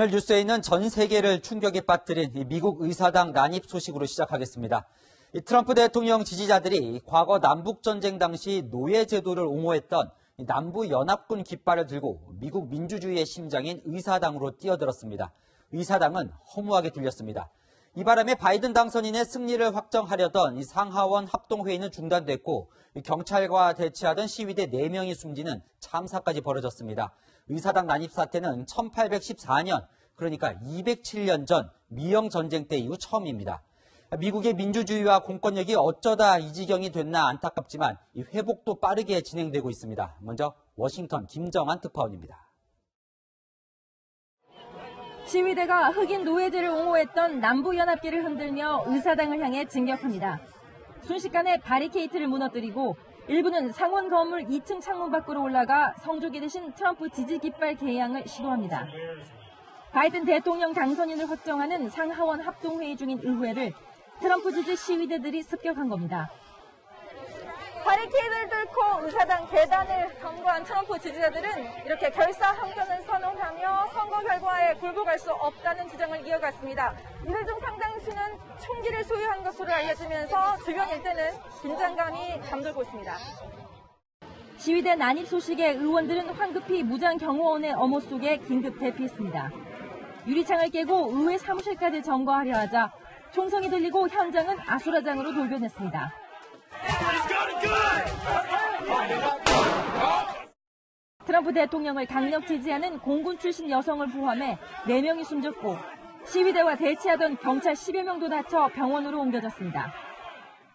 오늘 뉴스에 있는 전 세계를 충격에 빠뜨린 미국 의사당 난입 소식으로 시작하겠습니다. 트럼프 대통령 지지자들이 과거 남북전쟁 당시 노예제도를 옹호했던 남부연합군 깃발을 들고 미국 민주주의의 심장인 의사당으로 뛰어들었습니다. 의사당은 허무하게 들렸습니다. 이 바람에 바이든 당선인의 승리를 확정하려던 상하원 합동회의는 중단됐고 경찰과 대치하던 시위대 4명이 숨지는 참사까지 벌어졌습니다. 의사당 난입 사태는 1814년, 그러니까 207년 전 미영 전쟁 때 이후 처음입니다. 미국의 민주주의와 공권력이 어쩌다 이 지경이 됐나 안타깝지만 이 회복도 빠르게 진행되고 있습니다. 먼저 워싱턴 김정한 특파원입니다. 시위대가 흑인 노예제를 옹호했던 남부연합기를 흔들며 의사당을 향해 진격합니다. 순식간에 바리케이트를 무너뜨리고 일부는 상원 건물 2층 창문 밖으로 올라가 성조기 대신 트럼프 지지 깃발 개양을 시도합니다. 바이든 대통령 당선인을 확정하는 상하원 합동회의 중인 의회를 트럼프 지지 시위대들이 습격한 겁니다. 바리케이드를 뚫고 의사당 계단을 점거한 트럼프 지지자들은 이렇게 결사항전을 선언하며 선거 결과에 굴복할 수 없다는 주장을 이어갔습니다. 이들 중 상당수는 총기를 소유한 것으로 알려지면서 주변 일대는 긴장감이 감돌고 있습니다. 시위대 난입 소식에 의원들은 황급히 무장 경호원의 어모 속에 긴급 대피했습니다. 유리창을 깨고 의회 사무실까지 점거하려 하자 총성이 들리고 현장은 아수라장으로 돌변했습니다. 트럼프 대통령을 강력 지지하는 공군 출신 여성을 포함해 4명이 숨졌고 시위대와 대치하던 경찰 10여 명도 다쳐 병원으로 옮겨졌습니다.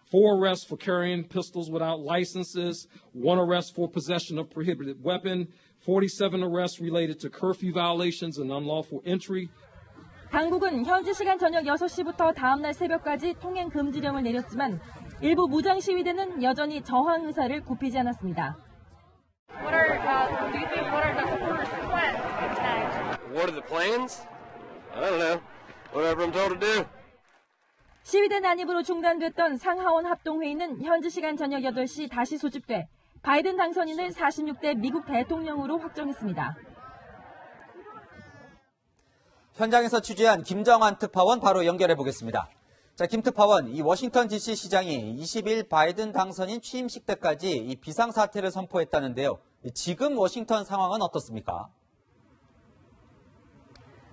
Four arrests for carrying pistols without licenses, one arrest for possession of prohibited weapon, 47 arrests related to curfew violations and unlawful entry. 당국은 현지 시간 저녁 6시부터 다음날 새벽까지 통행 금지령을 내렸지만 일부 무장 시위대는 여전히 저항 의사를 굽히지 않았습니다. What are, uh, do you think, what are the supporters' plans tonight? What are the plans? I don't know. Whatever I'm told to do. 시위대 난입으로 중단됐던 상하원 합동회의는 현지 시간 저녁 8시 다시 소집돼 바이든 당선인을 46대 미국 대통령으로 확정했습니다. 현장에서 취재한 김정환 특파원 바로 연결해 보겠습니다. 자, 김 특파원, 이 워싱턴 DC 시장이 20일 바이든 당선인 취임식 때까지 이 비상사태를 선포했다는데요. 지금 워싱턴 상황은 어떻습니까?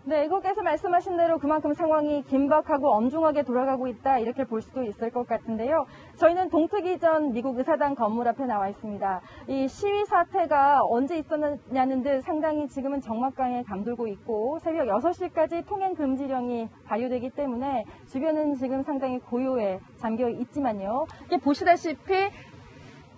네, 이곳께서 말씀하신 대로 그만큼 상황이 긴박하고 엄중하게 돌아가고 있다 이렇게 볼 수도 있을 것 같은데요. 저희는 동트기 전 미국 의사당 건물 앞에 나와 있습니다. 이 시위 사태가 언제 있었냐는 듯 상당히 지금은 정막강에 감돌고 있고 새벽 6시까지 통행 금지령이 발효되기 때문에 주변은 지금 상당히 고요에 잠겨 있지만요. 이게 보시다시피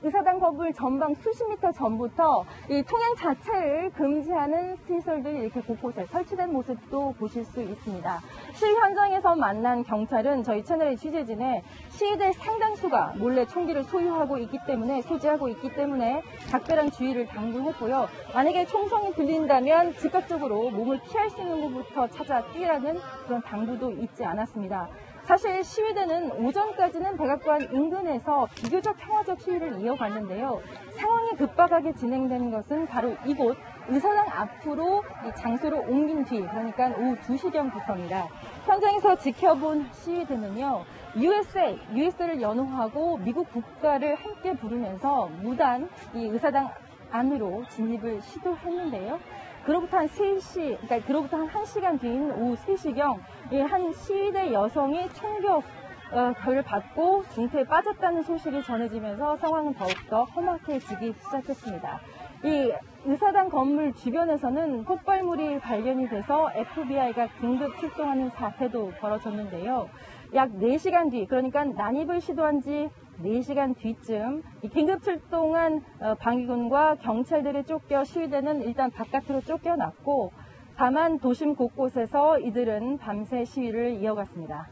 의사당 건물 전방 수십 미터 전부터 이 통행 자체를 금지하는 시설들이 이렇게 곳곳에 설치된 모습도 보실 수 있습니다. 시위 현장에서 만난 경찰은 저희 채널의 취재진에 시위대 상당수가 몰래 총기를 소유하고 있기 때문에 소지하고 있기 때문에 각별한 주의를 당부했고요. 만약에 총성이 들린다면 즉각적으로 몸을 피할 수 있는 곳부터 찾아 뛰라는 그런 당부도 잊지 않았습니다. 사실 시위대는 오전까지는 백악관 인근에서 비교적 평화적 시위를 이어갔는데요. 상황이 급박하게 진행되는 것은 바로 이곳 의사당 앞으로 장소를 옮긴 뒤, 그러니까 오후 2시경부터입니다. 현장에서 지켜본 시위대는요, USA, US를 연호하고 미국 국가를 함께 부르면서 무단 이 의사당 안으로 진입을 시도했는데요. 그로부터 한 3시, 그러니까 그로부터 한 1시간 뒤인 오후 3시경 한 시위대 여성이 총격을 받고 중태에 빠졌다는 소식이 전해지면서 상황은 더욱더 험악해지기 시작했습니다. 이 의사당 건물 주변에서는 폭발물이 발견이 돼서 FBI가 긴급 출동하는 사태도 벌어졌는데요. 약 4시간 뒤, 그러니까 난입을 시도한 지 4시간 뒤쯤 긴급 출동한 방위군과 경찰들이 쫓겨 시위대는 일단 바깥으로 쫓겨났고 다만 도심 곳곳에서 이들은 밤새 시위를 이어갔습니다.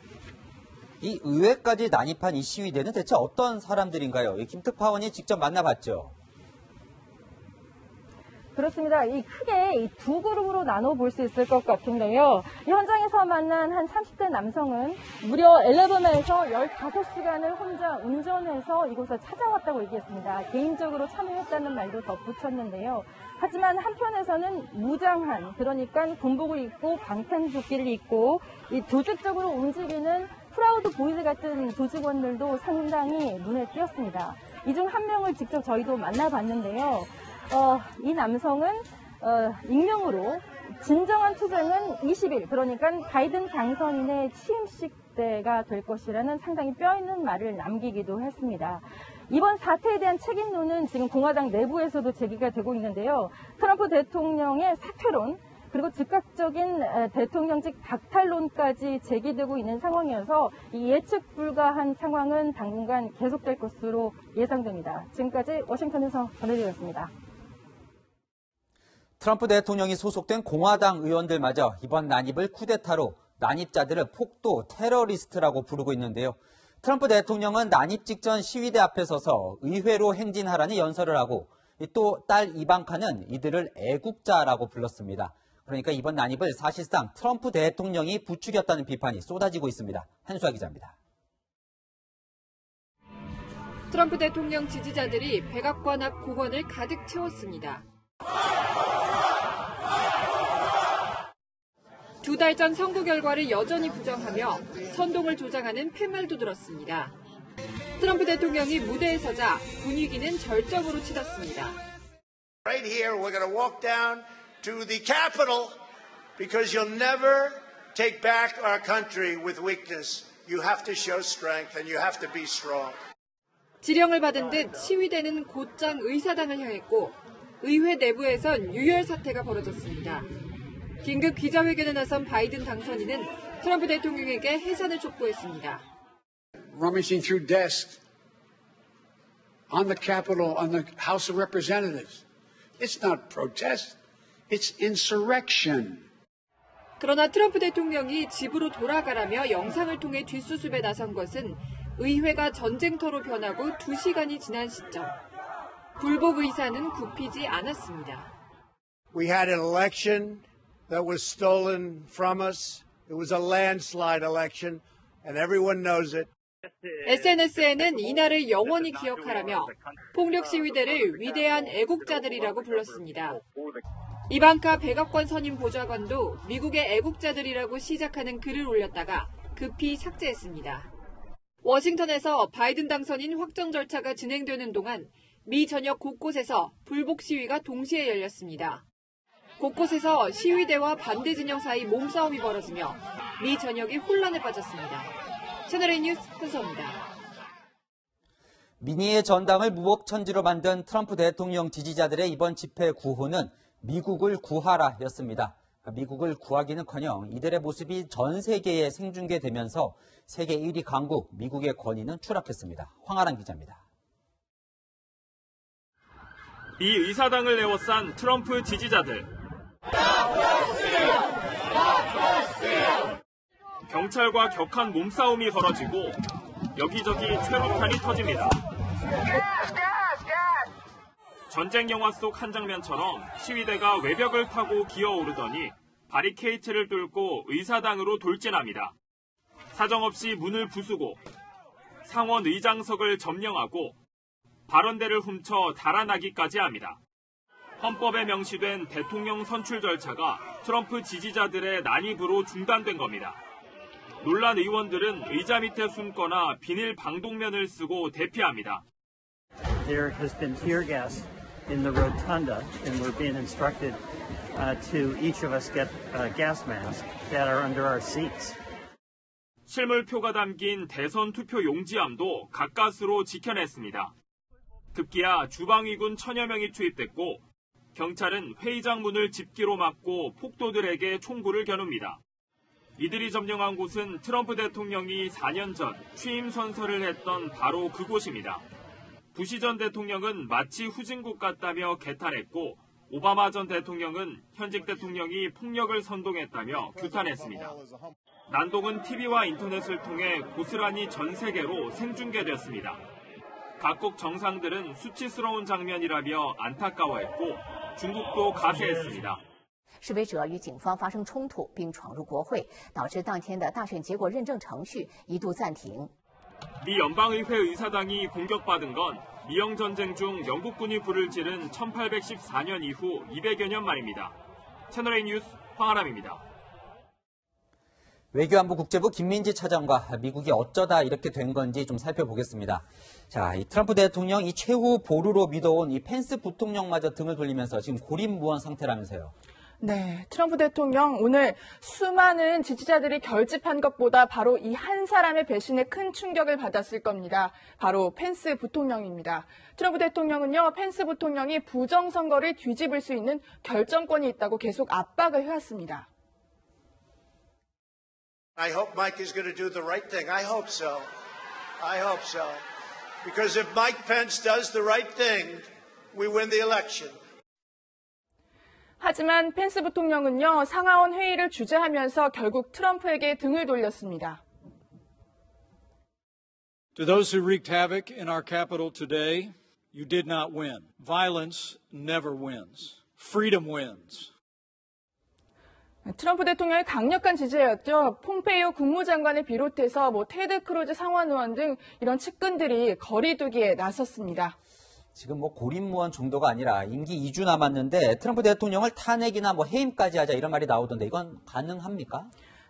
이 의회까지 난입한 이 시위대는 대체 어떤 사람들인가요? 김특파원이 직접 만나봤죠. 그렇습니다. 이 크게 이 두 그룹으로 나눠 볼 수 있을 것 같은데요. 이 현장에서 만난 한 30대 남성은 무려 앨라배마에서 15시간을 혼자 운전해서 이곳을 찾아왔다고 얘기했습니다. 개인적으로 참여했다는 말도 덧붙였는데요. 하지만 한편에서는 무장한, 그러니까 군복을 입고 방탄조끼를 입고 이 조직적으로 움직이는 프라우드 보이즈 같은 조직원들도 상당히 눈에 띄었습니다. 이 중 한 명을 직접 저희도 만나봤는데요. 어, 이 남성은 어, 익명으로 진정한 투쟁은 20일, 그러니까 바이든 당선인의 취임식 때가 될 것이라는 상당히 뼈있는 말을 남기기도 했습니다. 이번 사태에 대한 책임론은 지금 공화당 내부에서도 제기가 되고 있는데요. 트럼프 대통령의 사퇴론, 그리고 즉각적인 에, 대통령직 박탈론까지 제기되고 있는 상황이어서 이 예측 불가한 상황은 당분간 계속될 것으로 예상됩니다. 지금까지 워싱턴에서 전해드렸습니다. 트럼프 대통령이 소속된 공화당 의원들마저 이번 난입을 쿠데타로 난입자들을 폭도 테러리스트라고 부르고 있는데요. 트럼프 대통령은 난입 직전 시위대 앞에 서서 의회로 행진하라는 연설을 하고 또 딸 이방카는 이들을 애국자라고 불렀습니다. 그러니까 이번 난입을 사실상 트럼프 대통령이 부추겼다는 비판이 쏟아지고 있습니다. 한수아 기자입니다. 트럼프 대통령 지지자들이 백악관 앞 공원을 가득 채웠습니다. 두 달 전 선거 결과를 여전히 부정하며 선동을 조장하는 팻말도 들었습니다. 트럼프 대통령이 무대에 서자 분위기는 절정으로 치닫습니다. Right here, we're going to walk down to the Capitol because you'll never take back our country with weakness. You have to show strength and you have to be strong. 지령을 받은 듯 시위대는 곧장 의사당을 향했고 의회 내부에선 유혈 사태가 벌어졌습니다. 긴급 기자회견에 나선 바이든 당선인은 트럼프 대통령에게 해산을 촉구했습니다. rummaging through desks on the Capitol, on the House of Representatives. It's not protest, it's insurrection. 그러나 트럼프 대통령이 집으로 돌아가라며 영상을 통해 뒷수습에 나선 것은 의회가 전쟁터로 변하고 2시간이 지난 시점. 불복 의사는 굽히지 않았습니다. We had an election that was stolen from us. It was a landslide election, and everyone knows it. SNS에는 이날을 영원히 기억하라며 폭력 시위대를 위대한 애국자들이라고 불렀습니다. 이방카 백악관 선임 보좌관도 미국의 애국자들이라고 시작하는 글을 올렸다가 급히 삭제했습니다. 워싱턴에서 바이든 당선인 확정 절차가 진행되는 동안 미 전역 곳곳에서 불복 시위가 동시에 열렸습니다. 곳곳에서 시위대와 반대 진영 사이 몸싸움이 벌어지며 미 전역이 혼란에 빠졌습니다. 채널A 뉴스 현서입니다. 민의의 전당을 무법천지로 만든 트럼프 대통령 지지자들의 이번 집회 구호는 미국을 구하라였습니다. 미국을 구하기는커녕 이들의 모습이 전 세계에 생중계되면서 세계 1위 강국 미국의 권위는 추락했습니다. 황아란 기자입니다. 이 의사당을 에워싼 트럼프 지지자들. 경찰과 격한 몸싸움이 벌어지고 여기저기 최루탄이 터집니다. 전쟁 영화 속 한 장면처럼 시위대가 외벽을 타고 기어오르더니 바리케이트를 뚫고 의사당으로 돌진합니다. 사정없이 문을 부수고 상원 의장석을 점령하고 발언대를 훔쳐 달아나기까지 합니다. 헌법에 명시된 대통령 선출 절차가 트럼프 지지자들의 난입으로 중단된 겁니다. 논란 의원들은 의자 밑에 숨거나 비닐 방독면을 쓰고 대피합니다. There has been tear gas in the rotunda, and we're being instructed uh, to each of us get uh, gas masks that are under our seats. 실물표가 담긴 대선 투표 용지함도 가까스로 지켜냈습니다. 급기야 주방위군 천여 명이 투입됐고 경찰은 회의장 문을 집기로 막고 폭도들에게 총구를 겨눕니다. 이들이 점령한 곳은 트럼프 대통령이 4년 전 취임 선서를 했던 바로 그곳입니다. 부시 전 대통령은 마치 후진국 같다며 개탄했고 오바마 전 대통령은 현직 대통령이 폭력을 선동했다며 규탄했습니다. 난동은 TV와 인터넷을 통해 고스란히 전 세계로 생중계됐습니다. 각국 정상들은 수치스러운 장면이라며 안타까워했고 중국도 가세했습니다. 示威者与警方发生冲突，并闯入国会，导致当天的大选结果认证程序一度暂停。 미 연방의회 의사당이 공격받은 건 미영 전쟁 중 영국군이 불을 지른 1814년 이후 200여 년 만입니다. 채널A 뉴스 황아람입니다. 외교안보 국제부 김민지 차장과 미국이 어쩌다 이렇게 된 건지 좀 살펴보겠습니다. 자, 이 트럼프 대통령 이 최후 보루로 믿어온 이 펜스 부통령마저 등을 돌리면서 지금 고립무원 상태라면서요. 네, 트럼프 대통령 오늘 수많은 지지자들이 결집한 것보다 바로 이 한 사람의 배신에 큰 충격을 받았을 겁니다. 바로 펜스 부통령입니다. 트럼프 대통령은요, 펜스 부통령이 부정선거를 뒤집을 수 있는 결정권이 있다고 계속 압박을 해왔습니다. I hope Mike is going to do the right thing. I hope so. I hope so. Because if Mike Pence does the right thing, we win the election. 하지만 펜스 부통령은요, 상하원 회의를 주재하면서 결국 트럼프에게 등을 돌렸습니다. To those who wreaked havoc in our capital today, you did not win. Violence never wins. Freedom wins. 트럼프 대통령의 강력한 지지자였죠. 폼페이오 국무장관을 비롯해서 뭐 테드 크루즈 상원 의원 등 이런 측근들이 거리두기에 나섰습니다. 지금 뭐 고립무원 정도가 아니라 임기 2주 남았는데 트럼프 대통령을 탄핵이나 뭐 해임까지 하자 이런 말이 나오던데 이건 가능합니까?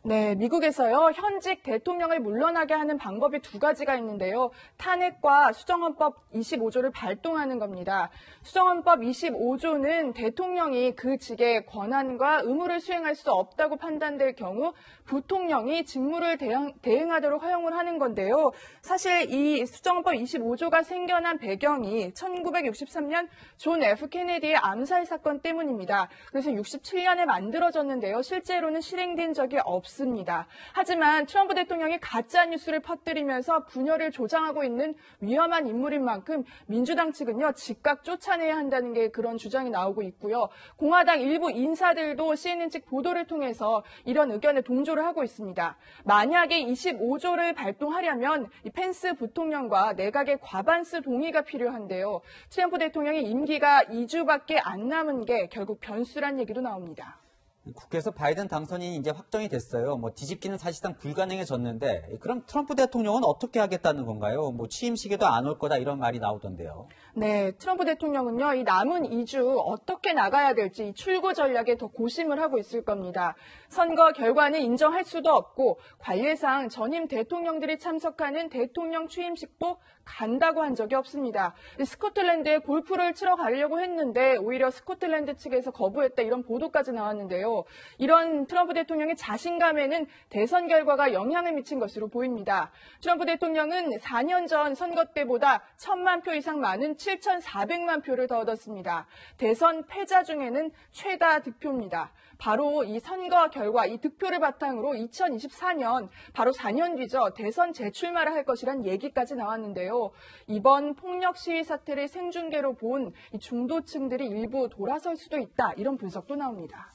네, 미국에서요, 현직 대통령을 물러나게 하는 방법이 두 가지가 있는데요. 탄핵과 수정헌법 25조를 발동하는 겁니다. 수정헌법 25조는 대통령이 그 직의 권한과 의무를 수행할 수 없다고 판단될 경우 부통령이 직무를 대행, 대행하도록 허용을 하는 건데요. 사실 이 수정헌법 25조가 생겨난 배경이 1963년 존 F 케네디의 암살 사건 때문입니다. 그래서 67년에 만들어졌는데요. 실제로는 실행된 적이 없습니다. 없습니다. 하지만 트럼프 대통령이 가짜 뉴스를 퍼뜨리면서 분열을 조장하고 있는 위험한 인물인 만큼 민주당 측은요 즉각 쫓아내야 한다는 게 그런 주장이 나오고 있고요. 공화당 일부 인사들도 CNN 측 보도를 통해서 이런 의견에 동조를 하고 있습니다. 만약에 25조를 발동하려면 이 펜스 부통령과 내각의 과반수 동의가 필요한데요. 트럼프 대통령의 임기가 2주밖에 안 남은 게 결국 변수란 얘기도 나옵니다. 국회에서 바이든 당선인이 이제 확정이 됐어요. 뭐 뒤집기는 사실상 불가능해졌는데 그럼 트럼프 대통령은 어떻게 하겠다는 건가요? 뭐 취임식에도 안 올 거다 이런 말이 나오던데요. 네, 트럼프 대통령은요, 이 남은 2주 어떻게 나가야 될지 출구 전략에 더 고심을 하고 있을 겁니다. 선거 결과는 인정할 수도 없고 관례상 전임 대통령들이 참석하는 대통령 취임식도 간다고 한 적이 없습니다. 스코틀랜드에 골프를 치러 가려고 했는데 오히려 스코틀랜드 측에서 거부했다 이런 보도까지 나왔는데요. 이런 트럼프 대통령의 자신감에는 대선 결과가 영향을 미친 것으로 보입니다. 트럼프 대통령은 4년 전 선거 때보다 1천만 표 이상 많은 7,400만 표를 더 얻었습니다. 대선 패자 중에는 최다 득표입니다. 바로 이 선거 결과, 이 득표를 바탕으로 2024년 바로 4년 뒤죠. 대선 재출마를 할 것이란 얘기까지 나왔 는데요. 이번 폭력 시위 사태를 생중계로 본 중도층들이 일부 돌아설 수도 있다. 이런 분석도 나옵니다.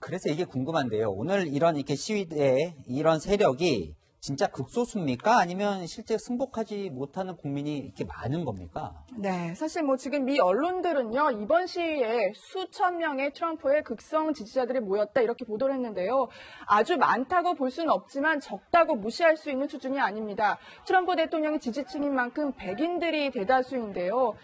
그래서 이게 궁금한데요. 오늘 이런 이렇게 시위대에 이런 세력이 진짜 극소수입니까? 아니면 실제 승복하지 못하는 국민이 이렇게 많은 겁니까? 네, 사실 뭐 지금 미 언론들은요, 이번 시위에 수천 명의 트럼프의 극성 지지자들이 모였다 이렇게 보도를 했는데요. 아주 많다고 볼 수는 없지만 적다고 무시할 수 있는 수준이 아닙니다. 트럼프 대통령의 지지층인 만큼 백인들이 대다수인데요.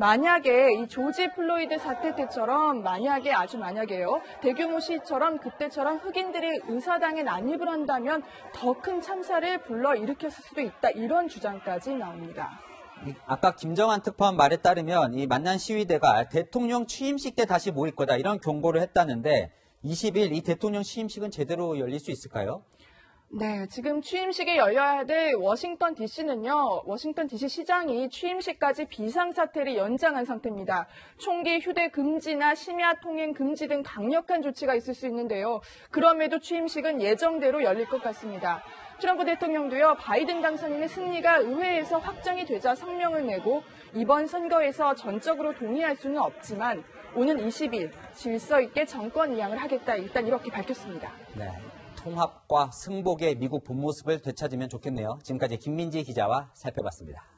만약에 이 조지 플로이드 사태 때처럼 만약에 아주 만약에요 대규모 시위처럼 그때처럼 흑인들이 의사당에 난입을 한다면 더 큰 참사를 불러 일으켰을 수도 있다 이런 주장까지 나옵니다. 아까 김정한 특파원 말에 따르면 이 만난 시위대가 대통령 취임식 때 다시 모일 거다 이런 경고를 했다는데 20일 이 대통령 취임식은 제대로 열릴 수 있을까요? 네, 지금 취임식이 열려야 될 워싱턴 DC는요, 워싱턴 DC 시장이 취임식까지 비상사태를 연장한 상태입니다. 총기 휴대 금지나 심야 통행 금지 등 강력한 조치가 있을 수 있는데요. 그럼에도 취임식은 예정대로 열릴 것 같습니다. 트럼프 대통령도요, 바이든 당선인의 승리가 의회에서 확정이 되자 성명을 내고 이번 선거에서 전적으로 동의할 수는 없지만 오는 20일 질서 있게 정권 이양을 하겠다 일단 이렇게 밝혔습니다. 네. 통합과 승복의 미국 본 모습을 되찾으면 좋겠네요. 지금까지 김민지 기자와 살펴봤습니다.